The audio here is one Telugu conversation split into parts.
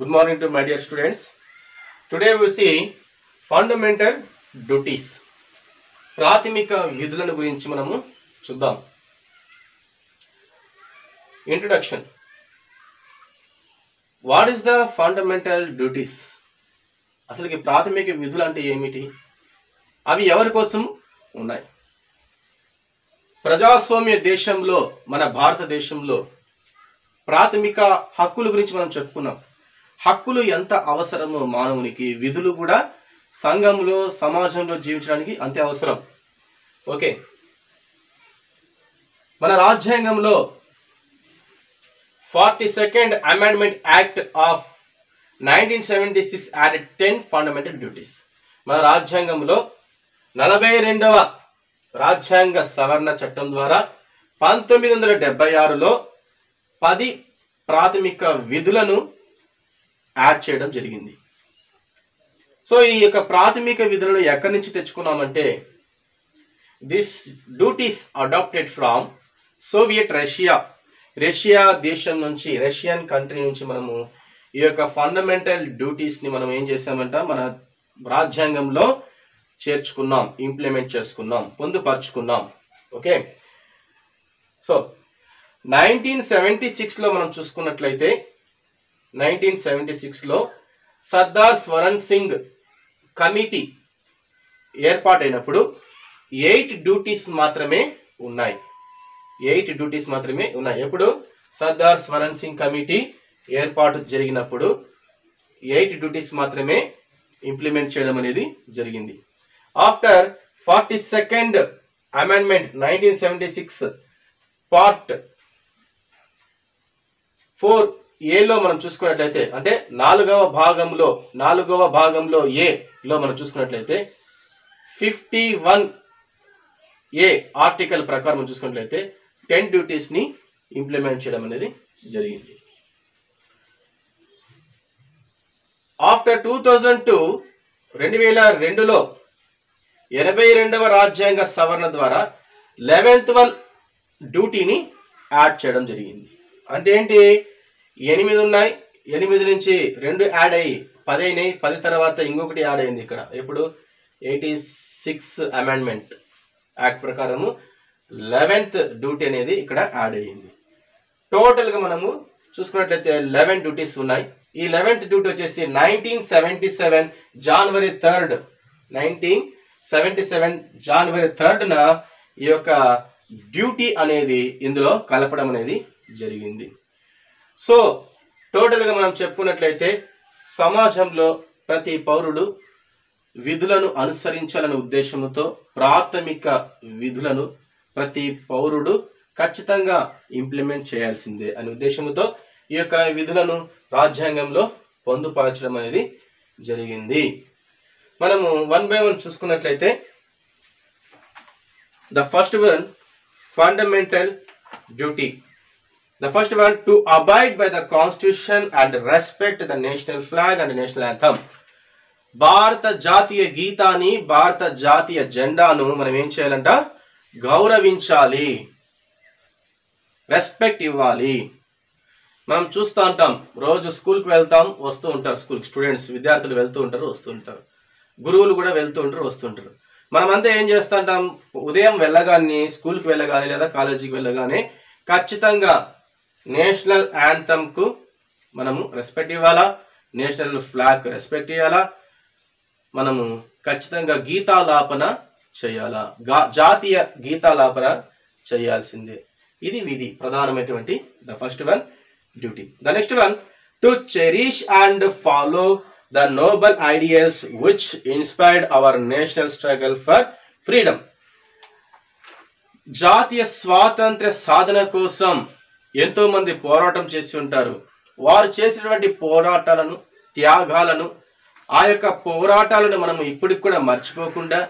Good morning to my dear students. Today we see fundamental duties. ప్రాథమిక విధులను గురించి మనము చూద్దాం. Introduction what is the fundamental duties అసలుకి ప్రాథమిక విధులు అంటే ఏమిటి? అవి ఎవరి కోసం ఉన్నాయి? ప్రజాస్వామ్య దేశంలో మన భారతదేశంలో ప్రాథమిక హక్కుల గురించి మనం చెప్పుకున్నాం. హక్కులు ఎంత అవసరమో మానవునికి విధులు కూడా సంఘంలో సమాజంలో జీవించడానికి అంతే అవసరం. ఓకే. మన రాజ్యాంగంలో forty second amendment act of nineteen seventy six add ten fundamental duties. మన రాజ్యాంగంలో నలభై రెండవ రాజ్యాంగ సవరణ చట్టం ద్వారా పంతొమ్మిది వందల డెబ్బై ఆరులో పది ప్రాథమిక విధులను యాడ్ చేయడం జరిగింది. సో ఈ యొక్క ప్రాథమిక విధులను ఎక్కడి నుంచి తెచ్చుకున్నామంటే this duties adopted from Soviet Russia Russia దేశం నుంచి రష్యన్ కంట్రీ నుంచి మనము ఈ యొక్క ఫండమెంటల్ డ్యూటీస్ని మనం ఏం చేసామంట మన రాజ్యాంగంలో చేర్చుకున్నాం ఇంప్లిమెంట్ చేసుకున్నాం పొందుపరుచుకున్నాం. ఓకే? సో నైన్టీన్ సెవెంటీ సిక్స్లో మనం చూసుకున్నట్లయితే నైన్టీన్ సెవెంటీ సిక్స్లో సర్దార్ స్వరణ్ సింగ్ కమిటీ ఏర్పాటైనప్పుడు ఎయిట్ డ్యూటీస్ మాత్రమే ఉన్నాయి. ఎయిట్ డ్యూటీస్ మాత్రమే ఉన్నాయి. ఎప్పుడు? సర్దార్ స్వరణ్ సింగ్ కమిటీ ఏర్పాటు జరిగినప్పుడు ఎయిట్ డ్యూటీస్ మాత్రమే ఇంప్లిమెంట్ చేయడం అనేది జరిగింది. After forty second amendment nineteen seventy six part four ఏలో మనం చూసుకున్నట్లయితే అంటే నాలుగవ భాగంలో నాలుగవ భాగంలో ఏలో మనం చూసుకున్నట్లయితే ఫిఫ్టీ వన్ ఏ ఆర్టికల్ ప్రకారం మనం చూసుకున్నట్లయితే టెన్ డ్యూటీస్ని ఇంప్లిమెంట్ చేయడం అనేది జరిగింది. ఆఫ్టర్ టూ థౌజండ్ టూ రెండు వేల రెండులో ఎనభై రెండవ రాజ్యాంగ సవరణ ద్వారా లెవెన్త్ వన్ డ్యూటీని యాడ్ చేయడం జరిగింది. అంటే ఏంటి? ఎనిమిది ఉన్నాయి ఎనిమిది నుంచి రెండు యాడ్ అయ్యి పది అయినాయి. పది తర్వాత ఇంకొకటి యాడ్ అయింది ఇక్కడ. ఇప్పుడు ఎయిటీ సిక్స్ అమెండ్మెంట్ యాక్ట్ ప్రకారము లెవెన్త్ డ్యూటీ అనేది ఇక్కడ యాడ్ అయ్యింది. టోటల్గా మనము చూసుకున్నట్లయితే లెవెన్ డ్యూటీస్ ఉన్నాయి. ఈ లెవెన్త్ డ్యూటీ వచ్చేసి nineteen seventy seven January third. Nineteen seventy seven January థర్డ్న ఈ యొక్క డ్యూటీ అనేది ఇందులో కలపడం అనేది జరిగింది. సో టోటల్గా మనం చెప్పుకున్నట్లయితే సమాజంలో ప్రతి పౌరుడు విధులను అనుసరించాలనే ఉద్దేశంతో ప్రాథమిక విధులను ప్రతి పౌరుడు ఖచ్చితంగా ఇంప్లిమెంట్ చేయాల్సిందే అనే ఉద్దేశంతో ఈ యొక్క విధులను రాజ్యాంగంలో పొందుపరచడం అనేది జరిగింది. మనము వన్ బై వన్ చూసుకున్నట్లయితే the first one fundamental duty the first one to abide by the constitution and respect the national flag and national anthem భారత జాతీయ గీతాన్ని భారత జాతీయ జెండాను మనం ఏం చేయాలంట? గౌరవించాలి. రెస్పెక్ట్ ఇవ్వాలి. మనం చూస్తూ ఉంటాం రోజు స్కూల్కి వెళ్తాం వస్తూ ఉంటారు స్కూల్ స్టూడెంట్స్ విద్యార్థులు వెళ్తూ ఉంటారు వస్తూ ఉంటారు. గురువులు కూడా వెళ్తూ ఉంటారు వస్తుంటారు మనమంతా ఏం చేస్తుంటాం ఉదయం వెళ్ళగానే స్కూల్కి వెళ్ళగానే లేదా కాలేజీకి వెళ్ళగానే ఖచ్చితంగా నేషనల్ యాంథమ్కు మనము రెస్పెక్ట్ ఇవ్వాలా? నేషనల్ ఫ్లాగ్ రెస్పెక్ట్ ఇవ్వాలా? మనము ఖచ్చితంగా గీతాలాపన చేయాలా? గా జాతీయ గీతాలాపన చేయాల్సిందే. ఇది విధి ప్రధానమైనటువంటి the first one duty the next one to cherish and follow the noble ideals which inspired our national struggle for freedom జాతీయ స్వాతంత్ర్య సాధన కోసం ఎంతోమంది పోరాటం చేసి ఉంటారు. వారు చేసినటువంటి పోరాటాలను త్యాగాలను ఆ యొక్క పోరాటాలను మనం ఇప్పటికి కూడా మర్చిపోకుండా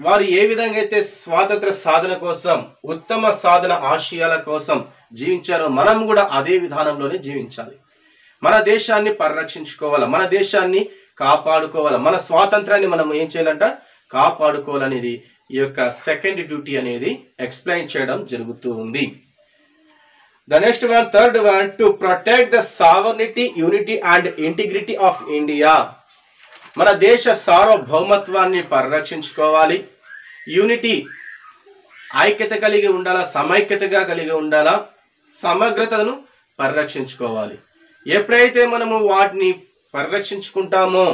వారు ఏ విధంగా అయితే స్వాతంత్ర సాధన కోసం ఉత్తమ సాధన ఆశయాల కోసం జీవించారో మనం కూడా అదే విధానంలోనే జీవించాలి. మన దేశాన్ని పరిరక్షించుకోవాలి మన దేశాన్ని కాపాడుకోవాలి మన స్వాతంత్రాన్ని మనం ఏం చేయాలంట? కాపాడుకోవాలనేది ఈ యొక్క సెకండ్ డ్యూటీ అనేది ఎక్స్ప్లెయిన్ చేయడం జరుగుతూ ఉంది. The next one third one to protect the sovereignty unity and integrity of India మన దేశ సార్వభౌమత్వాన్ని పరిరక్షించుకోవాలి. యూనిటీ ఐక్యత కలిగి ఉండాలా సమైక్యతగా కలిగి ఉండాలా సమగ్రతను పరిరక్షించుకోవాలి. ఎప్పుడైతే మనము వాటిని పరిరక్షించుకుంటామో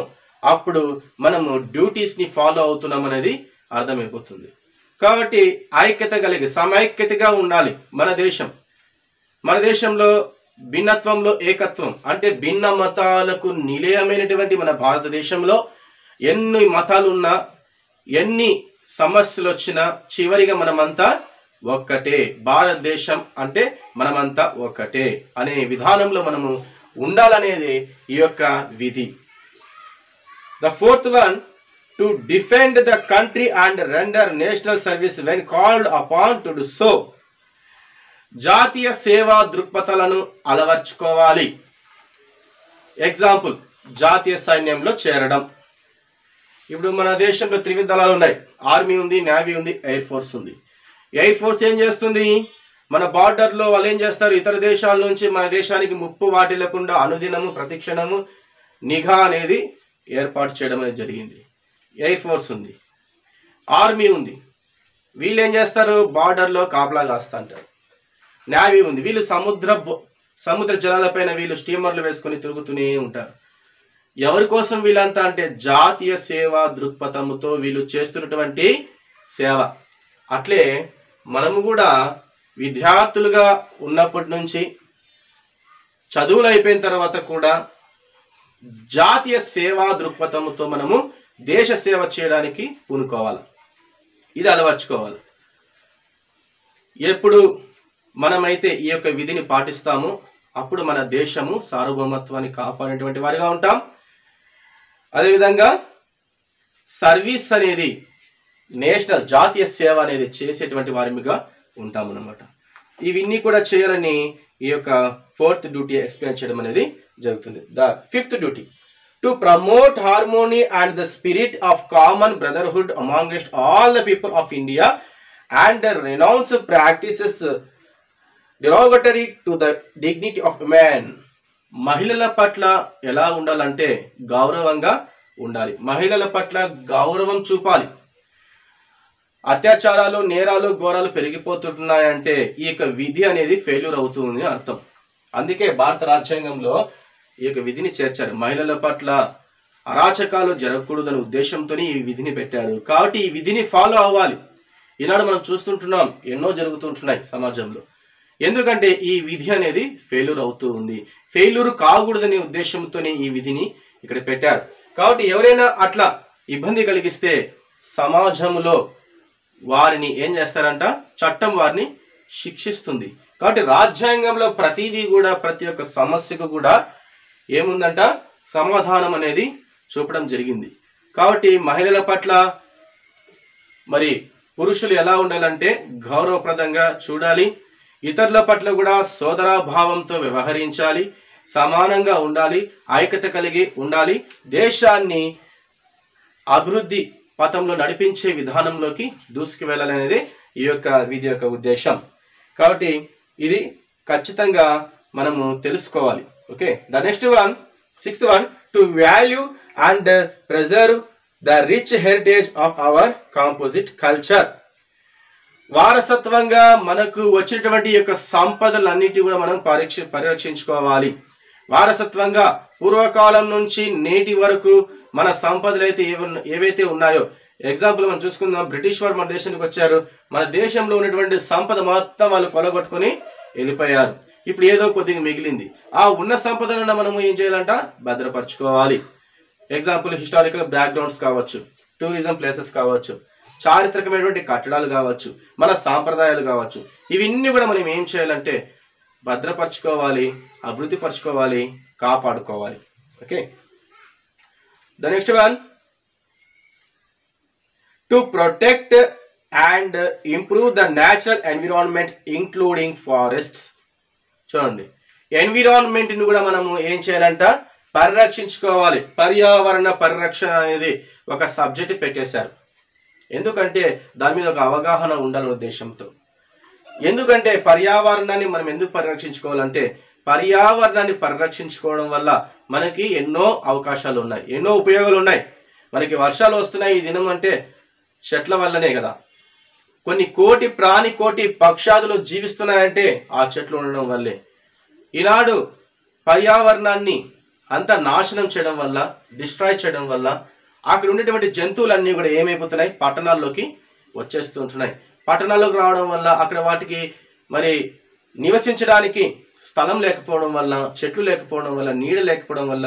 అప్పుడు మనము డ్యూటీస్ని ఫాలో అవుతున్నాం అనేది అర్థమైపోతుంది. కాబట్టి ఐక్యత కలిగి సమైక్యతగా ఉండాలి మన దేశం. మన దేశంలో భిన్నత్వంలో ఏకత్వం అంటే భిన్న మతాలకు నిలయమైనటువంటి మన భారతదేశంలో ఎన్ని మతాలు ఉన్నా ఎన్ని సమస్యలు వచ్చినా చివరిగా మనమంతా ఒక్కటే. భారతదేశం అంటే మనమంతా ఒక్కటే అనే విధానంలో మనము ఉండాలనేది ఈ యొక్క విధి. The fourth one to defend the country and render national service when called upon to do so జాతీయ సేవా దృక్పథాలను అలవర్చుకోవాలి. ఎగ్జాంపుల్ జాతీయ సైన్యంలో చేరడం. ఇప్పుడు మన దేశంలో త్రివిధ దళాలు ఉన్నాయి. ఆర్మీ ఉంది నేవీ ఉంది ఎయిర్ ఫోర్స్ ఉంది. ఎయిర్ ఫోర్స్ ఏం చేస్తుంది? మన బార్డర్లో వాళ్ళు ఏం చేస్తారు? ఇతర దేశాల నుంచి మన దేశానికి ముప్పు వాటిల్లకుండా అనుదినము ప్రతిక్షణము నిఘా అనేది ఏర్పాటు చేయడం అనేది జరిగింది. ఎయిర్ ఫోర్స్ ఉంది. ఆర్మీ ఉంది. వీళ్ళు ఏం చేస్తారు? బార్డర్లో కాపలా కాస్తుంటారు నావీ ఉంది. వీళ్ళు సముద్ర సముద్ర జలాలపైన వీళ్ళు స్టీమర్లు వేసుకొని తిరుగుతూనే ఉంటారు. ఎవరి కోసం వీళ్ళంతా అంటే జాతీయ సేవా దృక్పథముతో వీళ్ళు చేస్తున్నటువంటి సేవ. అట్లే మనము కూడా విద్యార్థులుగా ఉన్నప్పటి నుంచి చదువులు అయిపోయిన తర్వాత కూడా జాతీయ సేవా దృక్పథముతో మనము దేశ సేవ చేయడానికి పూనుకోవాలి. ఇది అలవర్చుకోవాలి. ఎప్పుడు మనమైతే ఈ యొక్క విధిని పాటిస్తాము. అప్పుడు మన దేశము సార్వభౌమత్వాన్ని కాపాడేటువంటి వారిగా ఉంటాం. అదేవిధంగా సర్వీస్ అనేది నేషనల్ జాతీయ సేవ అనేది చేసేటువంటి వారిగా ఉంటాము అన్నమాట ఇవన్నీ కూడా చేయాలని ఈ యొక్క ఫోర్త్ డ్యూటీ ఎక్స్ప్లెయిన్ చేయడం అనేది జరుగుతుంది. The fifth duty. To promote harmony and the spirit of common brotherhood amongst all the people of India and the renounce practices derogatory to the dignity of man మహిళల పట్ల ఎలా ఉండాలంటే గౌరవంగా ఉండాలి. మహిళల పట్ల గౌరవం చూపాలి. అత్యాచారాలు నేరాలు ఘోరాలు పెరిగిపోతున్నాయంటే ఈ యొక్క విధి అనేది ఫెయిల్యూర్ అవుతుంది అర్థం. అందుకే భారత రాజ్యాంగంలో ఈ యొక్క విధిని చేర్చారు. మహిళల పట్ల అరాచకాలు జరగకూడదనే ఉద్దేశంతో ఈ విధిని పెట్టారు. కాబట్టి ఈ విధిని ఫాలో అవ్వాలి. ఈనాడు మనం చూస్తుంటున్నాం ఎన్నో జరుగుతుంటున్నాయి సమాజంలో. ఎందుకంటే ఈ విధి అనేది ఫెయిల్యూర్ అవుతూ ఉంది. ఫెయిల్యూర్ కాకూడదనే ఉద్దేశంతోనే ఈ విధిని ఇక్కడ పెట్టారు. కాబట్టి ఎవరైనా అట్లా ఇబ్బంది కలిగిస్తే సమాజంలో వారిని ఏం చేస్తారంట? చట్టం వారిని శిక్షిస్తుంది. కాబట్టి రాజ్యాంగంలో ప్రతిదీ కూడా ప్రతి ఒక్క సమస్యకు కూడా ఏముందంట? సమాధానం అనేది చూపడం జరిగింది. కాబట్టి మహిళల పట్ల మరి పురుషులు ఎలా ఉండాలంటే గౌరవప్రదంగా చూడాలి. ఇతరుల పట్ల కూడా సోదరాభావంతో వ్యవహరించాలి సమానంగా ఉండాలి ఐక్యత కలిగి ఉండాలి. దేశాన్ని అభివృద్ధి పథంలో నడిపించే విధానంలోకి దూసుకు వెళ్ళాలనేది ఈ యొక్క విధి యొక్క ఉద్దేశం. కాబట్టి ఇది ఖచ్చితంగా మనము తెలుసుకోవాలి. Okay? The next one sixth one to value and preserve the rich heritage of our composite culture. వారసత్వంగా మనకు వచ్చినటువంటి యొక్క సంపదలన్నిటి కూడా మనం పరీక్ష పరిరక్షించుకోవాలి. వారసత్వంగా పూర్వకాలం నుంచి నేటి వరకు మన సంపదలు అయితే ఏవైతే ఉన్నాయో ఎగ్జాంపుల్ మనం చూసుకుందాం. బ్రిటిష్ వారు మన దేశానికి వచ్చారు. మన దేశంలో ఉన్నటువంటి సంపద మొత్తం వాళ్ళు కొలగొట్టుకుని వెళ్ళిపోయారు. ఇప్పుడు ఏదో కొద్దిగా మిగిలింది. ఆ ఉన్న సంపదలను మనము ఏం చేయాలంట? భద్రపరచుకోవాలి. ఎగ్జాంపుల్ హిస్టారికల్ బ్యాక్గ్రౌండ్స్ కావచ్చు టూరిజం ప్లేసెస్ కావచ్చు. చారిత్రకమైనటువంటి కట్టడాలు కావచ్చు మన సాంప్రదాయాలు కావచ్చు ఇవన్నీ కూడా మనం ఏం చేయాలంటే భద్రపరచుకోవాలి అభివృద్ధి పరచుకోవాలి కాపాడుకోవాలి. Okay? The next one to protect and improve the natural environment including forests చూడండి. ఎన్విరాన్మెంట్ని కూడా మనము ఏం చేయాలంట? పరిరక్షించుకోవాలి. పర్యావరణ పరిరక్షణ అనేది ఒక సబ్జెక్ట్ పెట్టేశారు. ఎందుకంటే దాని మీద ఒక అవగాహన ఉండాలనే ఉద్దేశంతో. ఎందుకంటే పర్యావరణాన్ని మనం ఎందుకు పరిరక్షించుకోవాలంటే పర్యావరణాన్ని పరిరక్షించుకోవడం వల్ల మనకి ఎన్నో అవకాశాలు ఉన్నాయి ఎన్నో ఉపయోగాలు ఉన్నాయి. మనకి వర్షాలు వస్తున్నాయి ఈ దినం అంటే చెట్ల వల్లనే కదా. కొన్ని కోటి ప్రాణి కోటి పక్షాదులు జీవిస్తున్నాయంటే ఆ చెట్లు ఉండడం వల్లే. ఈనాడు పర్యావరణాన్ని అంత నాశనం చేయడం వల్ల డిస్ట్రాయ్ చేయడం వల్ల అక్కడ ఉండేటువంటి జంతువులన్నీ కూడా ఏమైపోతున్నాయి? పట్టణాల్లోకి వచ్చేస్తూ ఉంటున్నాయి పట్టణాల్లోకి రావడం వల్ల అక్కడ వాటికి మరి నివసించడానికి స్థలం లేకపోవడం వల్ల చెట్లు లేకపోవడం వల్ల నీడ లేకపోవడం వల్ల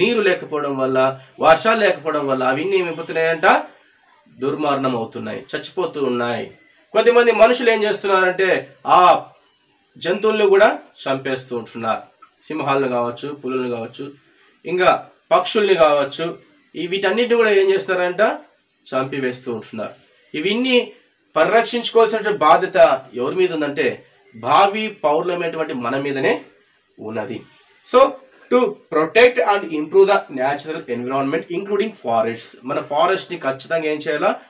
నీరు లేకపోవడం వల్ల వర్షాలు లేకపోవడం వల్ల అవన్నీ ఏమైపోతున్నాయంట? దుర్మరణం అవుతున్నాయి చచ్చిపోతూ ఉన్నాయి. కొద్దిమంది మనుషులు ఏం చేస్తున్నారంటే ఆ జంతువులను కూడా చంపేస్తూ ఉంటున్నారు. సింహాలను కావచ్చు పులులను కావచ్చు ఇంకా పక్షుల్ని కావచ్చు వీటన్నిటిని కూడా ఏం చేస్తున్నారంట? చంపివేస్తూ ఉంటున్నారు. ఇవన్నీ పరిరక్షించుకోవాల్సిన బాధ్యత ఎవరి మీద ఉందంటే భావి పౌరులమైనటువంటి మన మీదనే ఉన్నది. So to protect and improve the natural environment including forests మన ఫారెస్ట్ని ఖచ్చితంగా ఏం చేయాలా?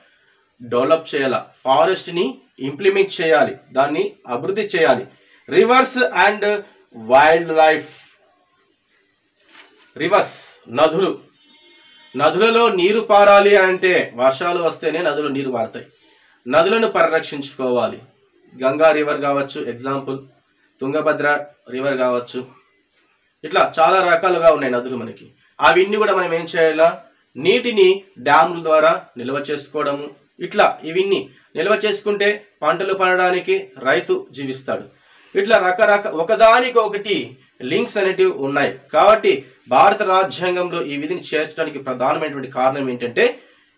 డెవలప్ చేయాలా? ఫారెస్ట్ని ఇంప్లిమెంట్ చేయాలి. దాన్ని అభివృద్ధి చేయాలి. Rivers and wildlife rivers నదులు. నదులలో నీరు పారాలి అంటే వర్షాలు వస్తేనే నదులు నీరు పారుతాయి. నదులను పరిరక్షించుకోవాలి. గంగా రివర్ కావచ్చు ఎగ్జాంపుల్ తుంగభద్ర రివర్ కావచ్చు. ఇట్లా చాలా రకాలుగా ఉన్నాయి నదులు మనకి. అవన్నీ కూడా మనం ఏం చేయాలా? నీటిని డ్యాముల ద్వారా నిల్వ చేసుకోవడము. ఇట్లా ఇవన్నీ నిల్వ చేసుకుంటే పంటలు పండడానికి రైతు జీవిస్తాడు. ఇట్లా రకరక ఒకదానికి ఒకటి లింక్స్ అనేటివి ఉన్నాయి. కాబట్టి భారత రాజ్యాంగంలో ఈ విధిని చేర్చడానికి ప్రధానమైనటువంటి కారణం ఏంటంటే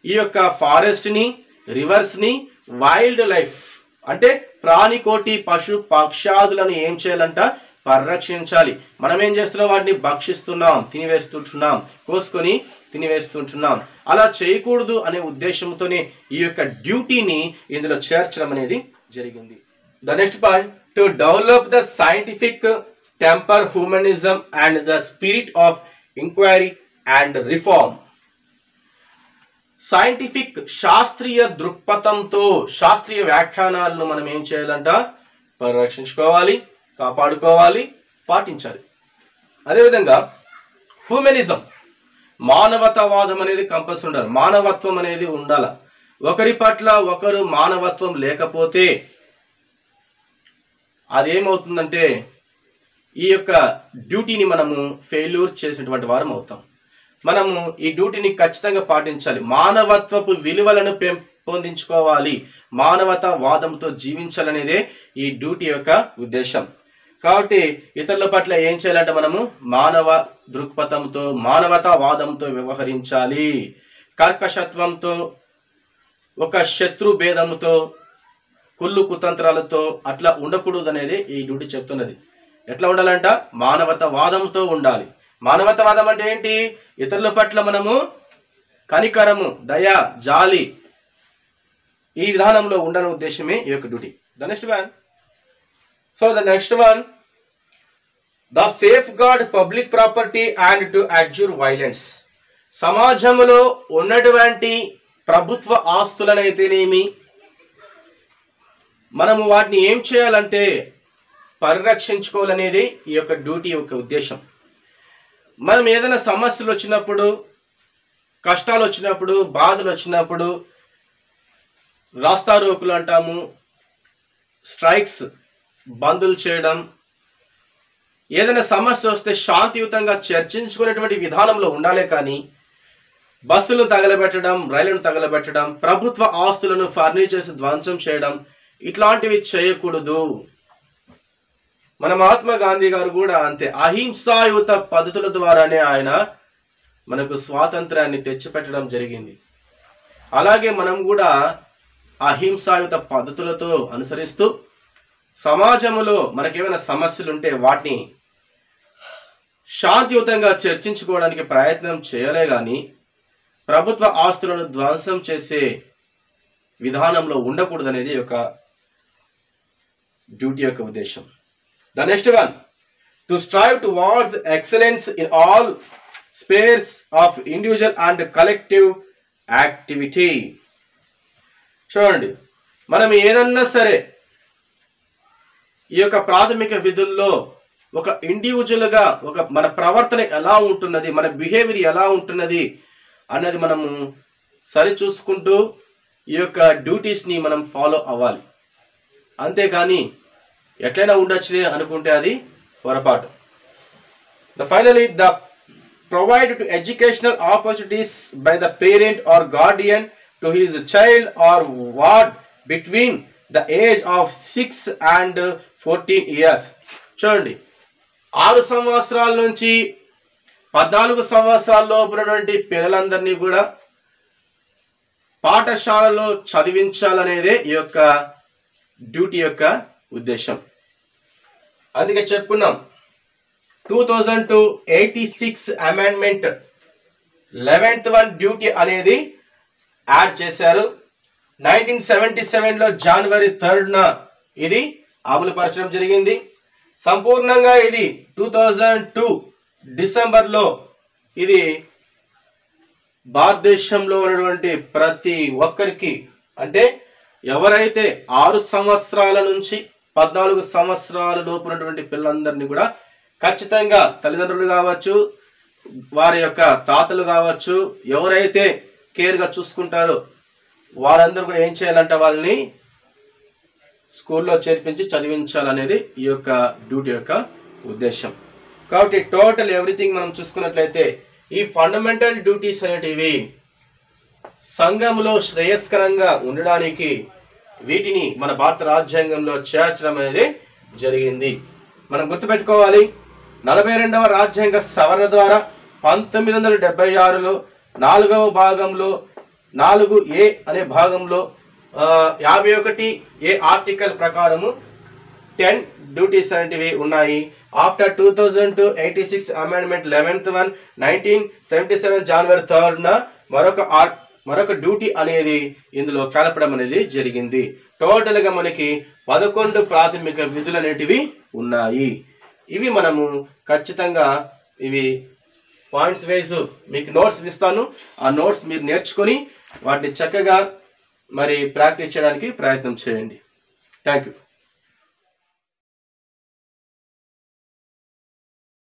ఈ యొక్క ఫారెస్ట్ని రివర్స్ని వైల్డ్ లైఫ్ అంటే ప్రాణికోటి పశు పక్షాదులను ఏం చేయాలంట? పరిరక్షించాలి. మనం ఏం చేస్తున్నాం? వాటిని భక్షిస్తున్నాం తినివేస్తుంటున్నాం కోసుకొని తినివేస్తుంటున్నాం. అలా చేయకూడదు అనే ఉద్దేశంతోనే ఈ యొక్క డ్యూటీని ఇందులో చేర్చడం అనేది జరిగింది. The next point to develop the scientific temper humanism and the spirit of inquiry and reform scientific శాస్త్రీయ దృక్పథంతో శాస్త్రీయ వ్యాఖ్యానాలను మనం ఏం చేయాలంట? పరిరక్షించుకోవాలి కాపాడుకోవాలి పాటించాలి. అదేవిధంగా హ్యూమనిజం మానవతావాదం అనేది కంపల్సరీ ఉండాలి. మానవత్వం అనేది ఉండాలి. ఒకరి పట్ల ఒకరు మానవత్వం లేకపోతే అదేమవుతుందంటే ఈ యొక్క డ్యూటీని మనము ఫెయిల్యూర్ చేసినటువంటి వారం అవుతాం. మనము ఈ డ్యూటీని ఖచ్చితంగా పాటించాలి. మానవత్వపు విలువలను పెంపొందించుకోవాలి. మానవత వాదంతో జీవించాలనేదే ఈ డ్యూటీ యొక్క ఉద్దేశం. కాబట్టి ఇతరుల పట్ల ఏం చేయాలంటే మనము మానవ దృక్పథంతో మానవతా వాదంతో వ్యవహరించాలి. కర్కశత్వంతో ఒక శత్రు భేదంతో కుళ్ళు కుతంత్రాలతో అట్లా ఉండకూడదు అనేది ఈ డ్యూటీ చెప్తున్నది. ఎట్లా ఉండాలంట? మానవత వాదంతో ఉండాలి. మానవతవాదం అంటే ఏంటి? ఇతరుల పట్ల మనము కనికరము దయ జాలి ఈ విధానంలో ఉండని ఉద్దేశమే ఈ యొక్క duty. The next one so the next one the safeguard public property and to abjure violence సమాజంలో ఉన్నటువంటి ప్రభుత్వ ఆస్తులనైతేనేమి? మనము వాటిని ఏం చేయాలంటే పరిరక్షించుకోవాలనేది ఈ యొక్క డ్యూటీ యొక్క ఉద్దేశం. మనం ఏదైనా సమస్యలు వచ్చినప్పుడు కష్టాలు వచ్చినప్పుడు బాధలు వచ్చినప్పుడు రాస్తారోకులు అంటాము స్ట్రైక్స్ బందులు చేయడం ఏదైనా సమస్య వస్తే శాంతియుతంగా చర్చించుకునేటువంటి విధానంలో ఉండాలే కానీ బస్సులను తగలబెట్టడం రైళ్ళను తగలబెట్టడం ప్రభుత్వ ఆస్తులను ఫర్నిచర్స్ ధ్వంసం చేయడం ఇట్లాంటివి చేయకూడదు. మన మహాత్మా గాంధీ గారు కూడా అంతే. అహింసాయుత పద్ధతుల ద్వారానే ఆయన మనకు స్వాతంత్రాన్ని తెచ్చిపెట్టడం జరిగింది. అలాగే మనం కూడా అహింసాయుత పద్ధతులతో అనుసరిస్తూ సమాజంలో మనకేమైనా సమస్యలు ఉంటే వాటిని శాంతియుతంగా చర్చించుకోవడానికి ప్రయత్నం చేయలే కానీ ప్రభుత్వ ఆస్తులను ధ్వంసం చేసే విధానంలో ఉండకూడదనేది ఒక డ్యూటీ యొక్క ఉద్దేశం. The next one to strive towards excellence in all spheres of individual and collective activity చూడండి. మనం ఏదన్నా సరే ఈ యొక్క ప్రాథమిక విధుల్లో ఒక ఇండివిజువల్గా ఒక మన ప్రవర్తన ఎలా ఉంటున్నది మన బిహేవియర్ ఎలా ఉంటున్నది అన్నది మనము సరి చూసుకుంటూ ఈ యొక్క డ్యూటీస్ని మనం ఫాలో అవ్వాలి. అంతేకాని ఎట్లయినా ఉండొచ్చులే అనుకుంటే అది పొరపాటు. The finally the provide to educational opportunities by the parent or guardian to his child or ward between the age of six and fourteen years చూడండి ఆరు సంవత్సరాల నుంచి పద్నాలుగు సంవత్సరాల్లో ఉన్నటువంటి పిల్లలందరినీ కూడా పాఠశాలలో చదివించాలనేదే ఈ యొక్క డ్యూటీ యొక్క ఉద్దేశం. అందుకే చెప్పుకున్నాం. Two thousand two eighty six amendment eleventh one duty అనేది యాడ్ చేశారు. నైన్టీన్ సెవెంటీ సెవెన్లో జనవరి థర్డ్న ఇది అమలుపరచడం జరిగింది. సంపూర్ణంగా ఇది టూ థౌజండ్ టూ డిసెంబర్లో ఇది భారతదేశంలో ఉన్నటువంటి ప్రతి ఒక్కరికి అంటే ఎవరైతే ఆరు సంవత్సరాల నుంచి పద్నాలుగు సంవత్సరాల లోపు ఉన్నటువంటి పిల్లలందరినీ కూడా ఖచ్చితంగా తల్లిదండ్రులు కావచ్చు వారి యొక్క తాతలు కావచ్చు ఎవరైతే కేర్గా చూసుకుంటారో వారందరూ కూడా ఏం చేయాలంటే వాళ్ళని స్కూల్లో చేర్పించి చదివించాలనేది ఈ యొక్క డ్యూటీ యొక్క ఉద్దేశం. కాబట్టి టోటల్ ఎవ్రీథింగ్ మనం చూసుకున్నట్లయితే ఈ ఫండమెంటల్ డ్యూటీస్ అనేటివి సంఘంలో శ్రేయస్కరంగా ఉండడానికి వీటిని మన భారత రాజ్యాంగంలో చేర్చడం అనేది జరిగింది. మనం గుర్తుపెట్టుకోవాలి నలభై రెండవ రాజ్యాంగ సవరణ ద్వారా పంతొమ్మిది వందల డెబ్బై ఆరులో నాలుగవ భాగంలో నాలుగు ఏ అనే భాగంలో యాభై ఒకటి ఏ ఆర్టికల్ ప్రకారము టెన్ డ్యూటీస్ అనేటివి ఉన్నాయి. After two thousand to eighty six amendment eleventh one nineteen seventy seven January థర్డ్న మరొక ఆర్ మరొక డ్యూటీ అనేది ఇందులో కలపడం అనేది జరిగింది. టోటల్గా మనకి పదకొండు ప్రాథమిక విధులు అనేటివి ఉన్నాయి. ఇవి మనము ఖచ్చితంగా ఇవి పాయింట్స్ వైజ్ మీకు నోట్స్ ఇస్తాను. ఆ నోట్స్ మీరు నేర్చుకొని వాటిని చక్కగా మరి ప్రాక్టీస్ చేయడానికి ప్రయత్నం చేయండి. Thank you